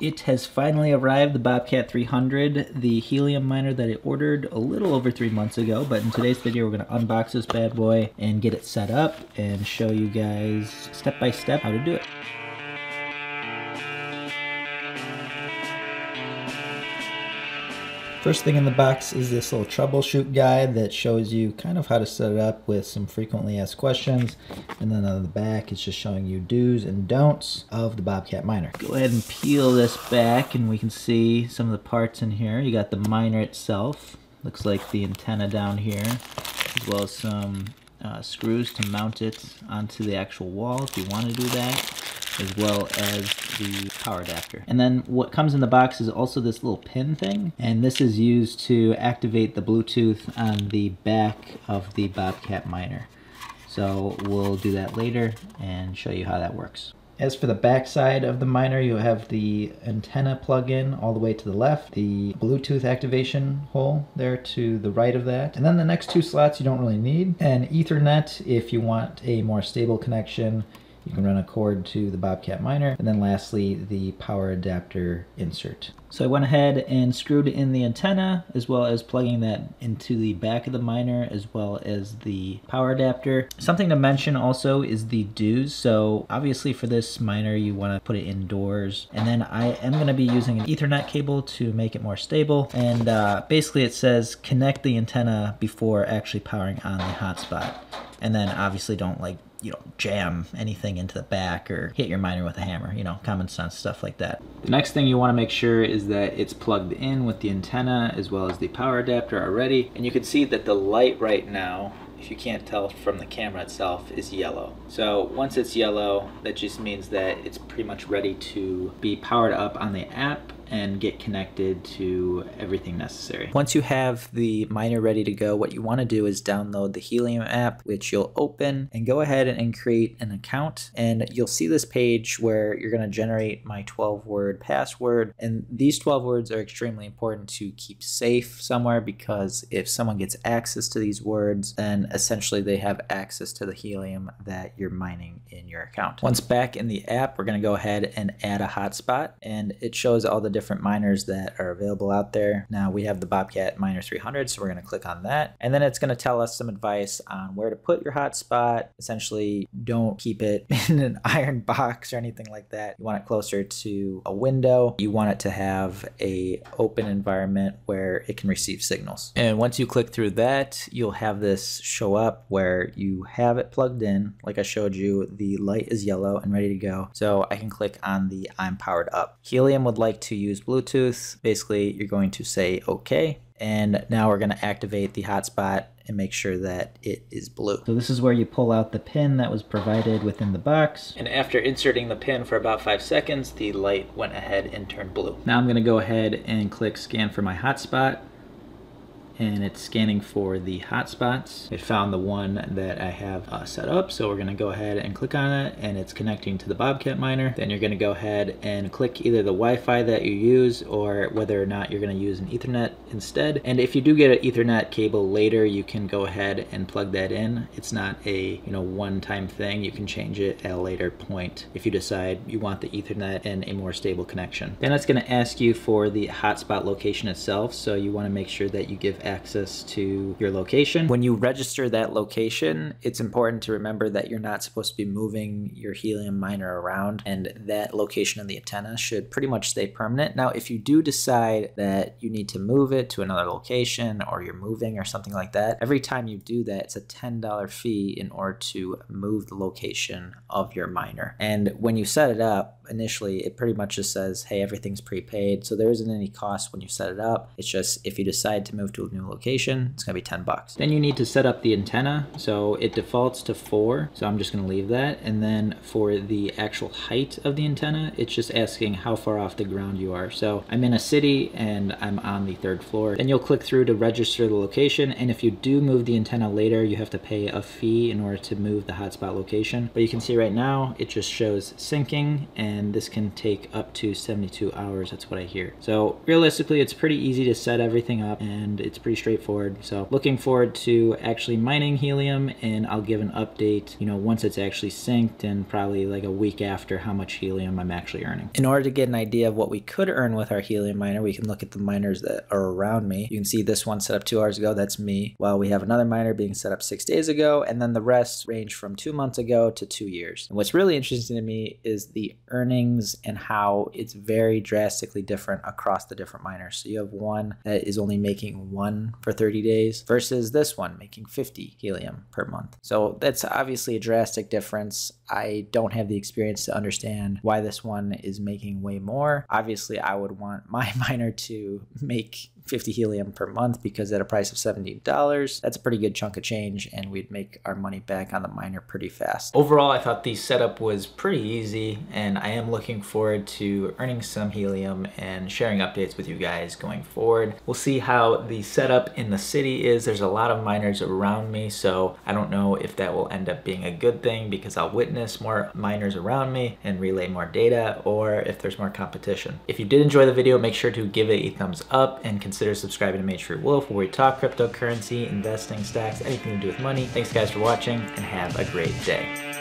It has finally arrived, the Bobcat 300, the helium miner that I ordered a little over three months ago. But in today's video, we're going to unbox this bad boy and get it set up and show you guys step by step how to do it. First thing in the box is this little troubleshoot guide that shows you kind of how to set it up with some frequently asked questions. And then on the back, it's just showing you do's and don'ts of the Bobcat miner. Go ahead and peel this back and we can see some of the parts in here. You got the miner itself. Looks like the antenna down here, as well as some uh, screws to mount it onto the actual wall if you want to do that as well as the power adapter. And then what comes in the box is also this little pin thing, and this is used to activate the Bluetooth on the back of the Bobcat miner. So we'll do that later and show you how that works. As for the back side of the miner, you have the antenna plug-in all the way to the left, the Bluetooth activation hole there to the right of that, and then the next two slots you don't really need, and Ethernet if you want a more stable connection you can run a cord to the Bobcat miner, and then lastly, the power adapter insert. So I went ahead and screwed in the antenna, as well as plugging that into the back of the miner, as well as the power adapter. Something to mention also is the do's. So obviously for this miner, you wanna put it indoors. And then I am gonna be using an ethernet cable to make it more stable. And uh, basically it says connect the antenna before actually powering on the hotspot. And then obviously don't like you know, jam anything into the back or hit your miner with a hammer, you know, common sense stuff like that. The next thing you want to make sure is that it's plugged in with the antenna as well as the power adapter already. And you can see that the light right now if you can't tell from the camera itself, is yellow. So once it's yellow, that just means that it's pretty much ready to be powered up on the app and get connected to everything necessary. Once you have the miner ready to go, what you want to do is download the Helium app, which you'll open and go ahead and create an account. And you'll see this page where you're going to generate my 12 word password. And these 12 words are extremely important to keep safe somewhere because if someone gets access to these words, then essentially they have access to the Helium that you're mining in your account. Once back in the app, we're going to go ahead and add a hotspot and it shows all the different miners that are available out there. Now we have the Bobcat Miner 300, so we're going to click on that. And then it's going to tell us some advice on where to put your hotspot. Essentially, don't keep it in an iron box or anything like that. You want it closer to a window. You want it to have a open environment where it can receive signals. And once you click through that, you'll have this show up where you have it plugged in. Like I showed you, the light is yellow and ready to go. So I can click on the I'm powered up. Helium would like to use Bluetooth. Basically, you're going to say OK. And now we're going to activate the hotspot and make sure that it is blue. So this is where you pull out the pin that was provided within the box. And after inserting the pin for about five seconds, the light went ahead and turned blue. Now I'm gonna go ahead and click scan for my hotspot and it's scanning for the hotspots. It found the one that I have uh, set up, so we're gonna go ahead and click on it, and it's connecting to the Bobcat miner. Then you're gonna go ahead and click either the Wi-Fi that you use or whether or not you're gonna use an Ethernet instead. And if you do get an Ethernet cable later, you can go ahead and plug that in. It's not a you know one-time thing. You can change it at a later point if you decide you want the Ethernet and a more stable connection. Then it's gonna ask you for the hotspot location itself, so you wanna make sure that you give access to your location. When you register that location, it's important to remember that you're not supposed to be moving your helium miner around and that location of the antenna should pretty much stay permanent. Now, if you do decide that you need to move it to another location or you're moving or something like that, every time you do that, it's a $10 fee in order to move the location of your miner. And when you set it up, initially, it pretty much just says, hey, everything's prepaid. So there isn't any cost when you set it up. It's just if you decide to move to a new location, it's gonna be 10 bucks. Then you need to set up the antenna. So it defaults to four. So I'm just gonna leave that. And then for the actual height of the antenna, it's just asking how far off the ground you are. So I'm in a city and I'm on the third floor. Then you'll click through to register the location. And if you do move the antenna later, you have to pay a fee in order to move the hotspot location. But you can see right now, it just shows syncing and and this can take up to 72 hours. That's what I hear. So realistically, it's pretty easy to set everything up and it's pretty straightforward. So looking forward to actually mining helium and I'll give an update, you know, once it's actually synced and probably like a week after how much helium I'm actually earning. In order to get an idea of what we could earn with our helium miner, we can look at the miners that are around me. You can see this one set up two hours ago, that's me. While we have another miner being set up six days ago, and then the rest range from two months ago to two years. And what's really interesting to me is the earnings and how it's very drastically different across the different miners. So you have one that is only making one for 30 days versus this one making 50 helium per month. So that's obviously a drastic difference. I don't have the experience to understand why this one is making way more. Obviously, I would want my miner to make 50 helium per month because at a price of $70, that's a pretty good chunk of change and we'd make our money back on the miner pretty fast. Overall, I thought the setup was pretty easy and I am looking forward to earning some helium and sharing updates with you guys going forward. We'll see how the setup in the city is. There's a lot of miners around me, so I don't know if that will end up being a good thing because I'll witness more miners around me and relay more data or if there's more competition. If you did enjoy the video, make sure to give it a thumbs up and consider subscribing to True Wolf where we talk cryptocurrency, investing, stacks, anything to do with money. Thanks guys for watching and have a great day.